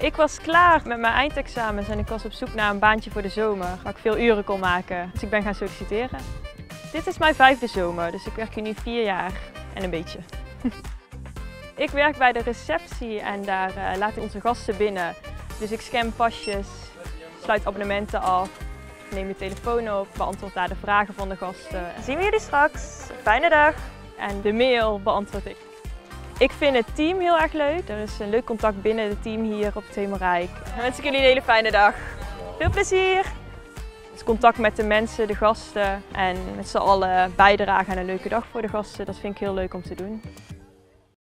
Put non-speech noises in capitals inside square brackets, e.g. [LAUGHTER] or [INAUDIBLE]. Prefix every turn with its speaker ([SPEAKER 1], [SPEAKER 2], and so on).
[SPEAKER 1] Ik was klaar met mijn eindexamens en ik was op zoek naar een baantje voor de zomer waar ik veel uren kon maken. Dus ik ben gaan solliciteren. Dit is mijn vijfde zomer, dus ik werk hier nu vier jaar en een beetje. [LAUGHS] ik werk bij de receptie en daar uh, laat ik onze gasten binnen. Dus ik scan pasjes, sluit abonnementen af, neem de telefoon op, beantwoord daar de vragen van de gasten. Zien we jullie straks. Fijne dag. En de mail beantwoord ik. Ik vind het team heel erg leuk. Er is een leuk contact binnen het team hier op het Hemelrijk. Dan wens ik jullie een hele fijne dag. Veel plezier! Dus contact met de mensen, de gasten en met z'n allen bijdragen aan een leuke dag voor de gasten. Dat vind ik heel leuk om te doen.